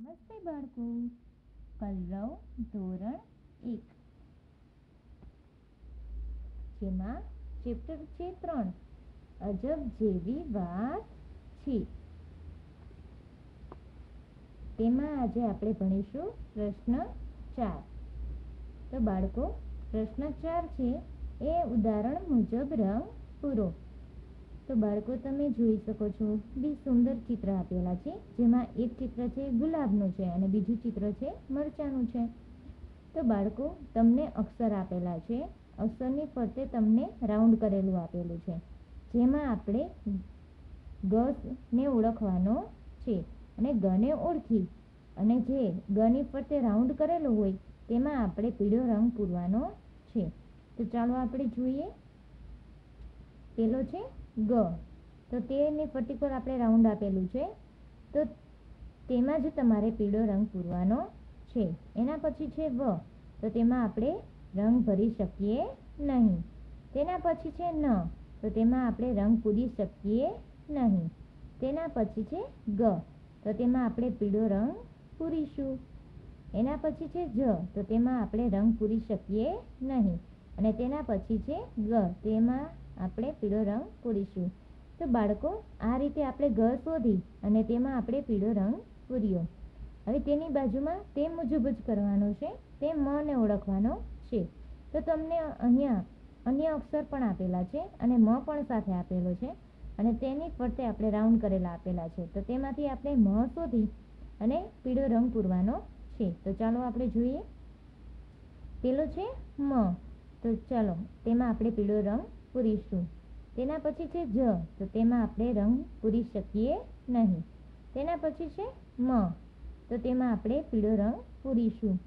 નમસ્તે બાળકો. કલરવ ધોરણ એક. જેમાં ચેપ્ટર છે ત્રણ. અજબ જેવી વાત છે. તેમાં આજે આપણે ભણીશું પ્રશ્ન ચાર. તો બાળકો, પ્રશ્ન ચાર છે, એ ઉદાહરણ મુજબ રંગ પૂરો. તો બાળકો, તમે જોઈ શકો છો, બી સુંદર ચિત્ર આપેલા છે, જેમાં એક ચિત્ર છે ગુલાબનું છે અને બીજું ચિત્ર છે મરચાનું છે. તો બાળકો, તમને અક્ષર આપેલા છે, અક્ષરની ફરતે તમને રાઉન્ડ કરેલું આપેલું છે, જેમાં આપણે ગને ઓળખવાનો છે અને ગને ઓળખી અને જે ગની ફરતે રાઉન્ડ કરેલું હોય, તેમાં આપણે પીળો રંગ પૂરવાનો છે. તો ચાલો આપણે જોઈએ. પેલો છે ગ. તો તેને પર્ટિક્યુલર આપણે રાઉન્ડ આપેલું છે. તો તેમાં જ તમારે પીળો રંગ પૂરવાનો છે. એના પછી છે વ. તો તેમાં આપણે રંગ ભરી શકીએ નહીં. તેના પછી છે ન. તો તેમાં આપણે રંગ પૂરી શકીએ નહીં. તેના પછી છે ગ. તો તેમાં આપણે પીળો રંગ પૂરીશું. એના પછી છે જ. તો તેમાં આપણે રંગ પૂરી શકીએ નહીં. અને તેના પછી છે ગ. તેમાં આપણે પીળો રંગ પૂરીશું. તો બાળકો, આ રીતે આપણે ગ શોધી અને તેમાં આપણે પીળો રંગ પૂર્યો. હવે તેની બાજુમાં તે મુજબ જ કરવાનું છે, તે મને ઓળખવાનો છે. તો તમને અહીંયા અન્ય અક્ષર પણ આપેલા છે અને મ પણ સાથે આપેલો છે અને તેની ફરતે આપણે રાઉન્ડ કરેલા આપેલા છે. તો તેમાંથી આપણે મ શોધી અને પીળો રંગ પૂરવાનો છે. તો ચાલો આપણે જોઈએ. પેલો છે મ. તો ચાલો, તેમાં આપણે પીળો રંગ પૂરીશું. તેના પછી છે જ, તો તેમાં આપણે રંગ પૂરી શકીએ નહીં. તેના પછી છે મ, તો તેમાં આપણે પીળો રંગ પૂરીશું.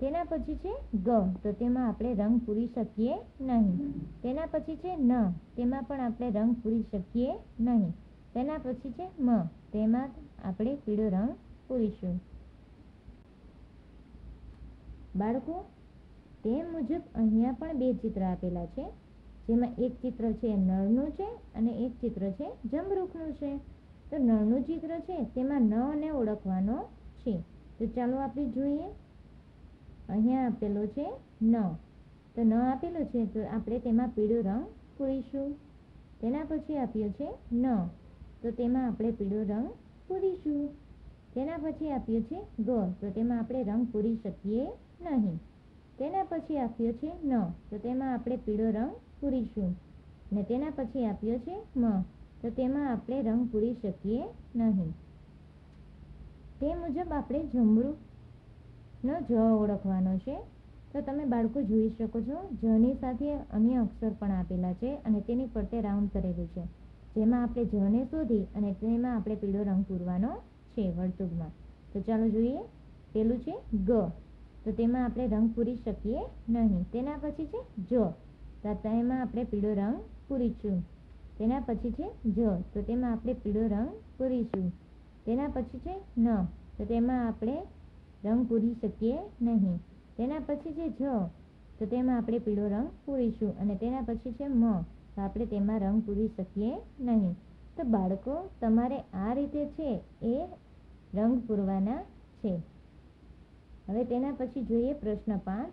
તેના પછી છે ગ, તો તેમાં આપણે રંગ પૂરી શકીએ નહીં. તેના પછી છે ન, તેમાં પણ આપણે રંગ પૂરી શકીએ નહીં. તેના પછી છે મ, તેમાં આપણે પીળો રંગ પૂરીશું. બાળકો, તે મુજબ અહીંયા પણ બે ચિત્ર આપેલા છે. જેમાં એક ચિત્ર છે નળનું છે અને એક ચિત્ર છે જમરૂખનું છે. તો નળનું ચિત્ર છે તેમાં નને ઓળખવાનો છે. તો ચાલો આપણે જોઈએ. અહીંયા આપેલો છે ન. તો ન આપેલો છે તો આપણે તેમાં પીળો રંગ પૂરીશું. તેના પછી આપ્યો છે ન. તો તેમાં આપણે પીળો રંગ પૂરીશું. તેના પછી આપ્યો છે ગ તો તેમાં આપણે રંગ પૂરી શકીએ નહીં. તેના પછી આપ્યો છે ન. તો તેમાં આપણે પીળો રંગ પૂરીશું. ને તેના પછી આપ્યો છે મ તો તેમાં આપણે રંગ પૂરી શકીએ નહીં. તે મુજબ આપણે જમરૂનો જ ઓળખવાનો છે. તો તમે બાળકો જોઈ શકો છો, જની સાથે અન્ય અક્ષર પણ આપેલા છે અને તેની ફરતે રાઉન્ડ કરેલું છે. જેમાં આપણે જને શોધી અને તેમાં આપણે પીળો રંગ પૂરવાનો છે વર્તુળમાં. તો ચાલો જોઈએ. પેલું છે ગ. તો તેમાં આપણે રંગ પૂરી શકીએ નહીં. તેના પછી છે જ. તેમાં આપણે પીળો રંગ પૂરીશું. તેના પછી છે જ, તો તેમાં આપણે પીળો રંગ પૂરીશું. તેના પછી છે ન, તો તેમાં આપણે રંગ પૂરી શકીએ નહીં. તેના પછી છે જ, તો તેમાં આપણે પીળો રંગ પૂરીશું. અને તેના પછી છે મ, તો આપણે તેમાં રંગ પૂરી શકીએ નહીં. તો બાળકો, તમારે આ રીતે છે એ રંગ પૂરવાના છે. હવે તેના પછી જોઈએ પ્રશ્ન પાંચ.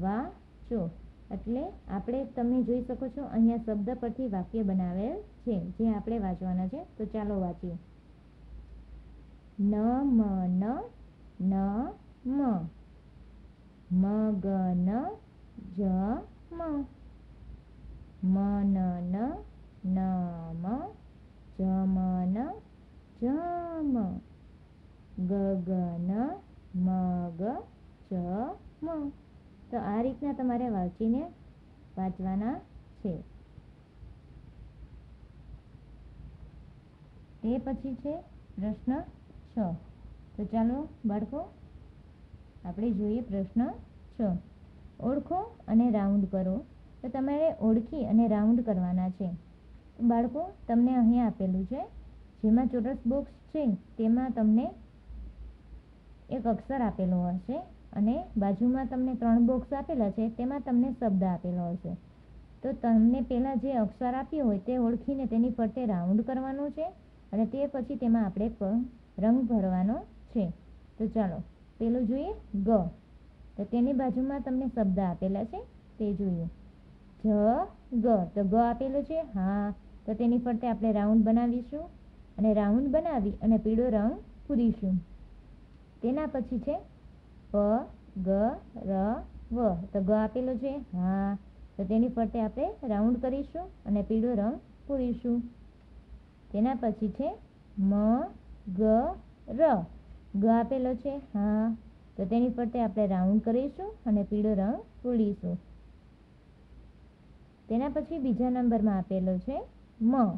વાંચો. એટલે આપણે તમે જોઈ શકો છો, અહીંયા શબ્દ પરથી વાક્ય બનાવેલ છે, જે આપણે વાંચવાના છે. તો ચાલો વાંચીએ. ન મ ન ન, મ. મ ગ ન જ મ મ ન ન ન મ જ મ ન જ મ ગ ગ ન મ ગ ચ મ તો રીતના તમારે વાંચીને વાંચવાના છે. તે પછી છે પ્રશ્ન છ. તો ચાલો બાળકો, આપણે જોઈએ પ્રશ્ન છ. ઓળખો અને રાઉન્ડ કરો. તો તમારે ઓળખી અને રાઉન્ડ કરવાના છે. બાળકો, તમને અહીંયા આપેલું છે, જેમાં ચોરસ બોક્સ છે, તેમાં તમને એક અક્ષર આપેલો હશે. અને બાજુમાં તમને ત્રણ બોક્સ આપેલા છે, તેમાં તમને શબ્દ આપેલો હશે. તો તમને પહેલાં જે અક્ષર આપ્યો હોય તે ઓળખીને તેની ફરતે રાઉન્ડ કરવાનો છે અને તે પછી તેમાં આપણે રંગ ભરવાનો છે. તો ચાલો, પેલું જોઈએ, ગ. તો તેની બાજુમાં તમને શબ્દ આપેલા છે, તે જોઈએ. જ, ગ. તો ગ આપેલો છે, હા. તો તેની ફરતે આપણે રાઉન્ડ બનાવીશું અને રાઉન્ડ બનાવી અને પીળો રંગ પૂરીશું. તેના પછી છે પ, ગ, ર, વ. તો ગ આપેલો છે, હા. તો તેની ફરતે આપણે રાઉન્ડ કરીશું અને પીળો રંગ પૂરીશું. તેના પછી છે, મ, ગ, ર. ગ આપેલો છે, હા. તો તેની ફરતે આપણે રાઉન્ડ કરીશું અને પીળો રંગ પૂરીશું. તેના પછી બીજા નંબરમાં આપેલો છે, મ.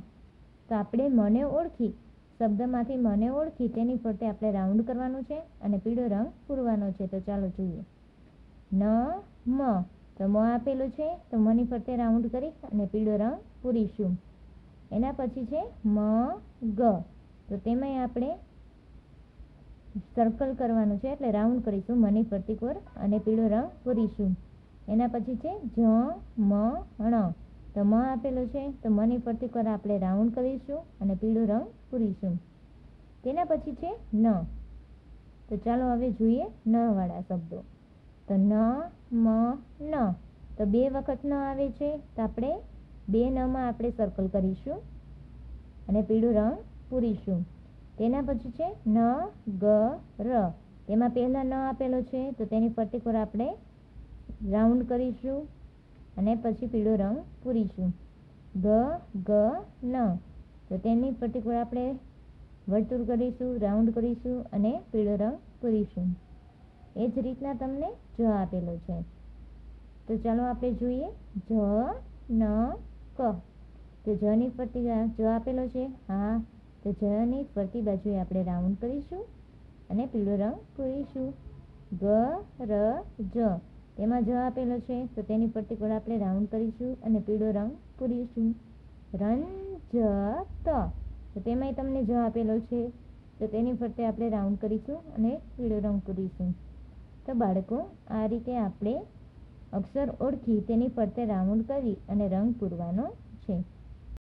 તો આપણે મને ઓળખી. શબ્દમાંથી મને ઓળખી તેની ફરતે આપણે રાઉન્ડ કરવાનું છે અને પીળો રંગ પૂરવાનો છે. તો ચાલો જોઈએ. ન, મ. તો મ આપેલું છે. તો મની ફરતે રાઉન્ડ કરી અને પીળો રંગ પૂરીશું. એના પછી છે મ, ગ. તો તેમાંય આપણે સર્કલ કરવાનું છે એટલે રાઉન્ડ કરીશું મની ફરતી કોર અને પીળો રંગ પૂરીશું. એના પછી છે જ, મ, ણ. તો મ આપેલો છે, તો મની ફરતી કોર આપણે રાઉન્ડ કરીશું અને પીળો રંગ પૂરીશું. તેના પછી છે ન. તો ચાલો હવે જોઈએ ન વાળા શબ્દો. તો ન, મ, ન. તો બે વખત ન આવે છે, તો આપણે બે નમાં આપણે સર્કલ કરીશું અને પીળો રંગ પૂરીશું. તેના પછી છે ન, ગ, ર. તેમાં પહેલાં ન આપેલો છે, તો તેની ફરતી આપણે રાઉન્ડ કરીશું. અને પછી પીળો રંગ પૂરીશું. ગ ગ, ન. તો તેની પર્ટિક્યુલર આપણે વર્તુળ કરીશું રાઉન્ડ કરીશું અને પીળો રંગ પૂરીશું. એ જ રીતના તમને જ આપેલો છે. તો ચાલો આપણે જોઈએ. જ, ન, ક. તો જની ફરતી જ આપેલો છે? હા. તો જની ફરતી બાજુએ આપણે રાઉન્ડ કરીશું અને પીળો રંગ પૂરીશું. ગ, ર, જ. તેમાં જ આપેલો છે, તો તેની પરથી કોડ આપણે રાઉન્ડ કરીશું અને પીળો રંગ પૂરીશું. રન જ ત તો તેમાંય તમને જ આપેલો છે, તો તેની ફરતે આપણે રાઉન્ડ કરીશું અને પીળો રંગ પૂરીશું. તો બાળકો, આ રીતે આપણે અક્ષર ઓળખી તેની ફરતે રાઉન્ડ કરી અને રંગ પૂરવાનો